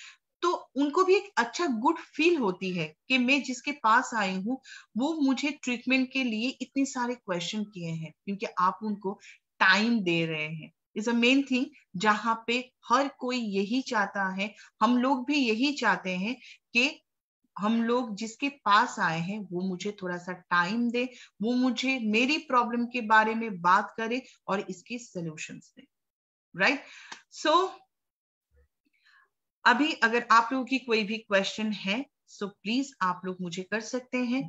तो उनको भी एक अच्छा गुड फील होती है कि मैं जिसके पास आई हूँ, वो मुझे ट्रीटमेंट के लिए इतने सारे क्वेश्चन किए हैं, क्योंकि आप उनको टाइम दे रहे हैं। इज़ अ मेन थिंग जहाँ पे हर कोई यही चाहता है, हम लोग भी यही चाहते हैं कि हम लोग जिसके पास आए हैं, वो मुझे थोड़ा सा टाइम दे, वो मुझे मेरी प्रॉब्लम के बारे में बात करे और इसके सोल्यूशन दे। राइट सो अभी अगर आप लोगों की कोई भी क्वेश्चन है सो so प्लीज़ आप लोग मुझे कर सकते हैं।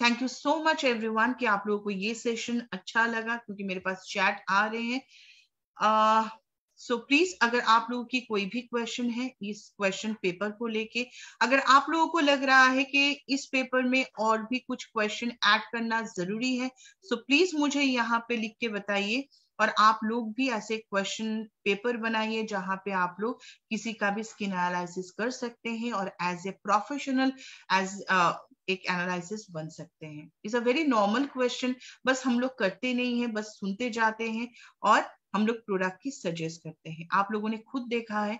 Thank you so much everyone कि आप लोगों को ये सेशन अच्छा लगा क्योंकि मेरे पास चैट आ रहे हैं। सो uh, प्लीज़ so अगर आप लोगों की कोई भी क्वेश्चन है इस क्वेश्चन पेपर को लेके अगर आप लोगों को लग रहा है कि इस पेपर में और भी कुछ क्वेश्चन ऐड करना ज़रूरी है सो so प्लीज़ मुझे यहाँ पे लिख के बताइए। और आप लोग भी ऐसे क्वेश्चन पेपर बनाइए जहाँ पे आप लोग किसी का भी स्किन एनालिसिस कर सकते हैं और एज ए प्रोफेशनल एज एक एनालिसिस बन सकते हैं। Is a very normal question बस हम लोग करते नहीं है बस सुनते जाते हैं और हम लोग प्रोडक्ट की सजेस्ट करते हैं। आप लोगों ने खुद देखा है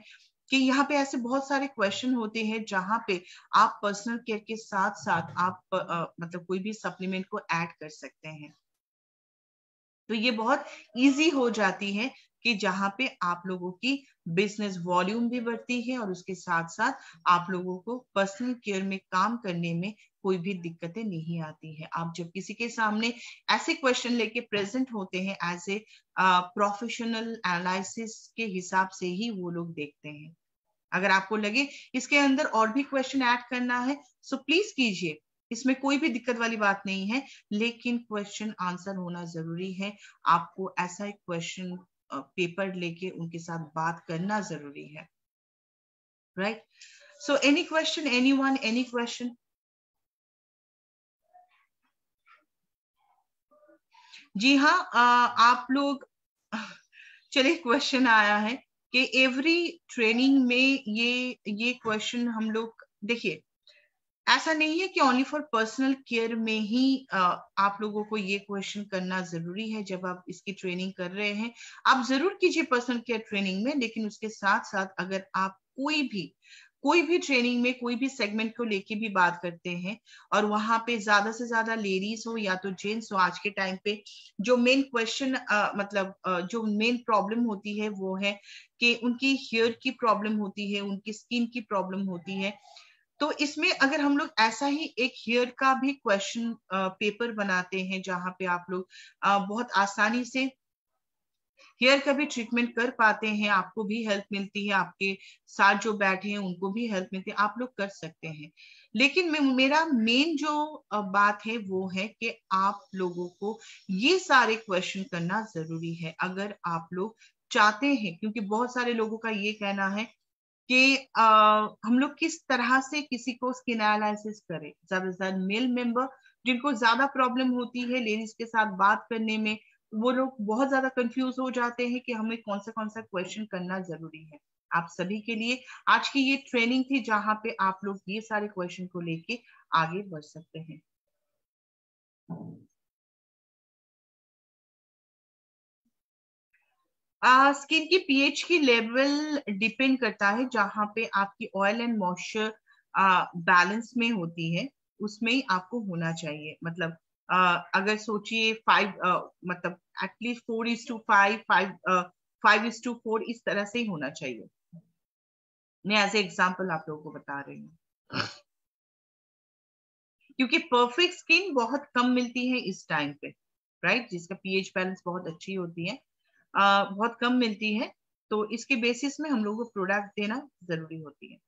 कि यहाँ पे ऐसे बहुत सारे क्वेश्चन होते हैं जहाँ पे आप पर्सनल केयर के साथ साथ आप आ, मतलब कोई भी सप्लीमेंट को ऐड कर सकते हैं। तो ये बहुत इजी हो जाती है कि जहाँ पे आप लोगों की बिज़नेस वॉल्यूम भी बढ़ती है और उसके साथ साथ आप लोगों को पर्सनल केयर में काम करने में कोई भी दिक्कतें नहीं आती है। आप जब किसी के सामने ऐसे क्वेश्चन लेके प्रेजेंट होते हैं एज ए प्रोफेशनल एनालिसिस के हिसाब से ही वो लोग देखते हैं। अगर आपको लगे इसके अंदर और भी क्वेश्चन ऐड करना है सो प्लीज़ कीजिए। इसमें कोई भी दिक्कत वाली बात नहीं है, लेकिन क्वेश्चन आंसर होना ज़रूरी है। आपको ऐसा एक क्वेश्चन पेपर लेके उनके साथ बात करना ज़रूरी है। Right so any question any one any question जी हाँ आप लोग, चलिए क्वेश्चन आया है कि एवरी ट्रेनिंग में ये ये क्वेश्चन हम लोग, देखिए ऐसा नहीं है कि ओनली फॉर पर्सनल केयर में ही आप लोगों को ये क्वेश्चन करना ज़रूरी है जब आप इसकी ट्रेनिंग कर रहे हैं। आप ज़रूर कीजिए पर्सनल केयर ट्रेनिंग में लेकिन उसके साथ साथ अगर आप कोई भी कोई भी ट्रेनिंग में कोई भी सेगमेंट को लेके भी बात करते हैं और वहाँ पे ज़्यादा से ज़्यादा लेडीज़ हो या तो जेंट्स हो आज के टाइम पे जो मेन क्वेश्चन मतलब uh, जो मेन प्रॉब्लम होती है वो है कि उनकी हेयर की प्रॉब्लम होती है उनकी स्किन की प्रॉब्लम होती है। तो इसमें अगर हम लोग ऐसा ही एक हेयर का भी क्वेश्चन पेपर बनाते हैं, जहाँ पे आप लोग बहुत आसानी से हेयर का भी ट्रीटमेंट कर पाते हैं, आपको भी हेल्प मिलती है, आपके साथ जो बैठे हैं, उनको भी हेल्प मिलती है, आप लोग कर सकते हैं। लेकिन मेरा मेन जो बात है, वो है कि आप लोगों को ये सारे क्वेश्चन करना ज़रूरी है, अगर आप लोग चाहते हैं, क्योंकि बहुत सारे लोगों का ये कहना है कि हम लोग किस तरह से किसी को स्किन एनालिसिस करें। ज़्यादा मेल मेंबर जिनको ज़्यादा प्रॉब्लम होती है लेडीज़ के साथ बात करने में, वो लोग बहुत ज़्यादा कंफ्यूज हो जाते हैं कि हमें कौन सा कौन सा क्वेश्चन करना ज़रूरी है। आप सभी के लिए, आज की ये ट्रेनिंग थी जहाँ पे आप लोग ये सारे क्वेश्चन को लेके आगे बढ़ सकते हैं। स्किन की पीएच की लेवल डिपेंड करता है जहाँ पे आपकी ऑयल एंड मॉइस्चर बैलेंस में होती है उसमें ही आपको होना चाहिए। मतलब uh, अगर सोचिए फाइव uh, मतलब at least four is to five five five is to four इस तरह से ही होना चाहिए। मैं एज ए एग्ज़ाम्पल आप लोगों को बता रही हूँ। क्योंकि परफेक्ट स्किन बहुत कम मिलती है इस टाइम पे राइट right? जिसका पीएच बैलेंस बहुत अच्छी होती है। बहुत कम मिलती है तो इसके बेसिस में हम लोगों को प्रोडक्ट देना ज़रूरी होती है।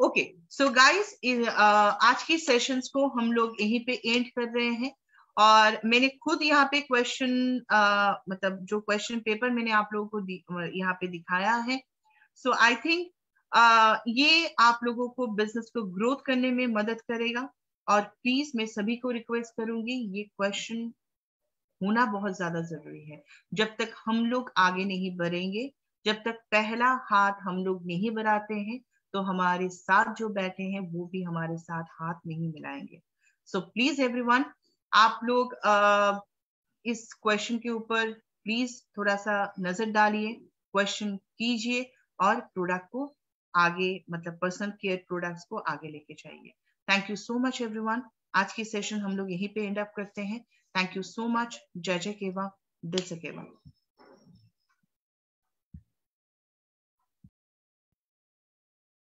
ओके सो गाइस आज की सेशंस को हम लोग यहीं पे एंड कर रहे हैं। और मैंने खुद यहाँ पे क्वेश्चन मतलब जो क्वेश्चन पेपर मैंने आप लोगों को यहाँ पे दिखाया है। सो आई थिंक ये आप लोगों को बिज़नेस को ग्रोथ करने में मदद करेगा। और प्लीज़ मैं सभी को रिक्वेस्ट करूँगी ये क्वेश्चन होना बहुत ज़्यादा ज़रूरी है। जब तक हम लोग आगे नहीं बढ़ेंगे जब तक पहला हाथ हम लोग नहीं बढ़ाते हैं तो हमारे साथ जो बैठे हैं वो भी हमारे साथ हाथ नहीं मिलाएँगे। सो प्लीज़ एवरीवन आप लोग आ, इस क्वेश्चन के ऊपर प्लीज़ थोड़ा सा नज़र डालिए क्वेश्चन कीजिए और प्रोडक्ट को आगे मतलब पर्सनल केयर प्रोडक्ट्स को आगे लेके जाइए। Thank you so much everyone आज की सेशन हम लोग यहीं पे एंड अप करते हैं। Thank you so much. Jajakeva, Keva. Keva.